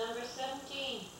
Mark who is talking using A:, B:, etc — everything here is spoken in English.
A: Number seventeen, swinging pendulum.